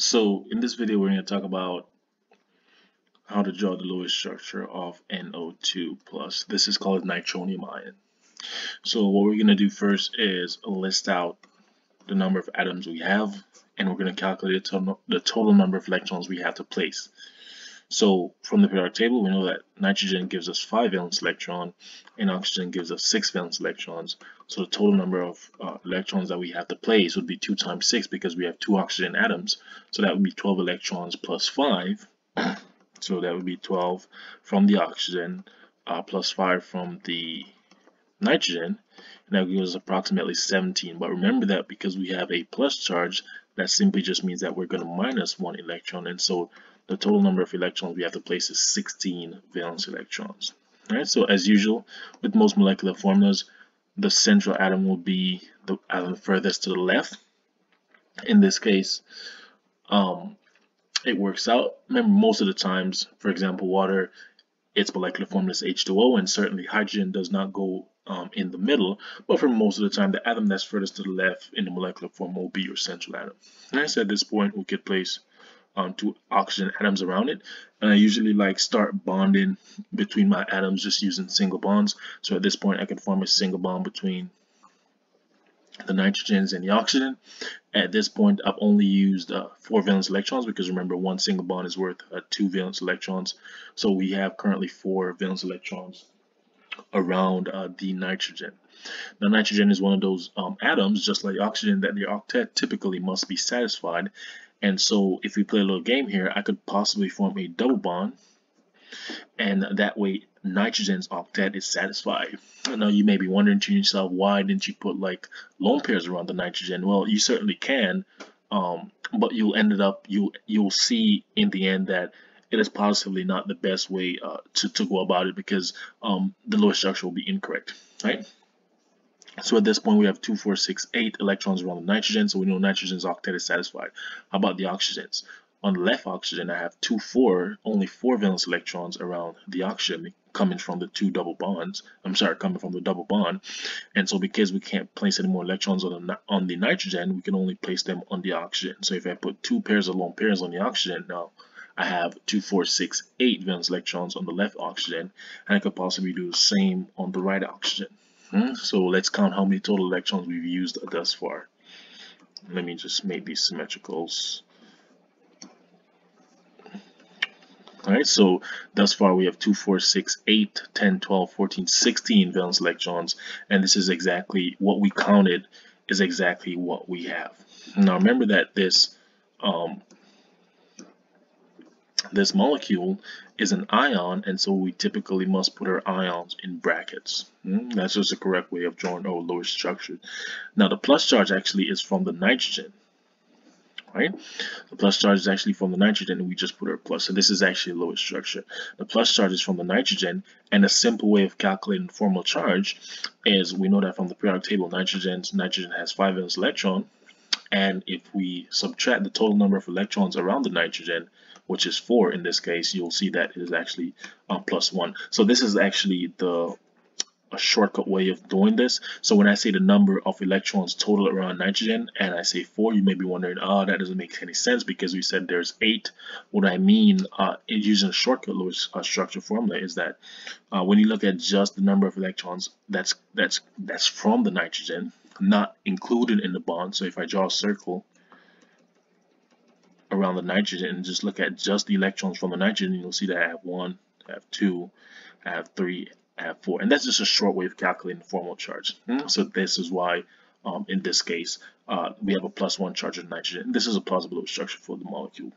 So in this video, we're going to talk about how to draw the Lewis structure of NO2 plus. This is called nitronium ion. So what we're going to do first is list out the number of atoms we have, and we're going to calculate the total number of electrons we have to place. So from the periodic table, we know that nitrogen gives us 5 valence electron and oxygen gives us 6 valence electrons. So the total number of uh, electrons that we have to place would be 2 times 6 because we have two oxygen atoms. So that would be 12 electrons plus 5. so that would be 12 from the oxygen uh, plus 5 from the nitrogen. And that gives us approximately 17. But remember that because we have a plus charge, that simply just means that we're going to minus 1 electron. And so the total number of electrons we have to place is 16 valence electrons. Right, so as usual, with most molecular formulas, the central atom will be the atom furthest to the left. In this case, um, it works out. Remember, most of the times, for example, water, its molecular formula is H2O, and certainly hydrogen does not go um, in the middle, but for most of the time, the atom that's furthest to the left in the molecular form will be your central atom. And so at this point, we could place um, two oxygen atoms around it. And I usually like start bonding between my atoms just using single bonds. So at this point I can form a single bond between the nitrogens and the oxygen. At this point I've only used uh, four valence electrons because remember one single bond is worth uh, two valence electrons. So we have currently four valence electrons around uh, the nitrogen. Now nitrogen is one of those um, atoms just like oxygen that the octet typically must be satisfied and so if we play a little game here, I could possibly form a double bond and that way nitrogen's octet is satisfied. Now you may be wondering to yourself, why didn't you put like lone pairs around the nitrogen? Well, you certainly can, um, but you'll end up you you'll see in the end that it is positively not the best way uh, to, to go about it because um, the Lewis structure will be incorrect, right? So at this point, we have 2, 4, 6, 8 electrons around the nitrogen, so we know nitrogen's octet is satisfied. How about the oxygens? On the left oxygen, I have 2, 4, only 4 valence electrons around the oxygen coming from the two double bonds. I'm sorry, coming from the double bond. And so because we can't place any more electrons on the, on the nitrogen, we can only place them on the oxygen. So if I put two pairs of lone pairs on the oxygen, now I have 2, 4, 6, 8 valence electrons on the left oxygen, and I could possibly do the same on the right oxygen. Hmm? So let's count how many total electrons we've used thus far. Let me just make these symmetricals. Alright, so thus far we have 2, 4, 6, 8, 10, 12, 14, 16 valence electrons, and this is exactly what we counted is exactly what we have. Now remember that this um, this molecule is an ion, and so we typically must put our ions in brackets. Mm, that's just the correct way of drawing our Lewis structure. Now, the plus charge actually is from the nitrogen, right? The plus charge is actually from the nitrogen, and we just put our plus. So this is actually a Lewis structure. The plus charge is from the nitrogen, and a simple way of calculating formal charge is we know that from the periodic table, nitrogen nitrogen has five valence electron, and if we subtract the total number of electrons around the nitrogen, which is 4 in this case, you'll see that it is actually uh, plus 1. So this is actually the a shortcut way of doing this. So when I say the number of electrons total around nitrogen and I say 4, you may be wondering, oh, that doesn't make any sense because we said there's 8. What I mean uh, using a shortcut Lewis uh, structure formula is that uh, when you look at just the number of electrons that's that's that's from the nitrogen, not included in the bond. So if I draw a circle around the nitrogen and just look at just the electrons from the nitrogen, you'll see that I have one, I have two, I have three, I have four. And that's just a short way of calculating the formal charge. Hmm? So this is why, um, in this case, uh, we have a plus one charge of nitrogen. This is a plausible structure for the molecule.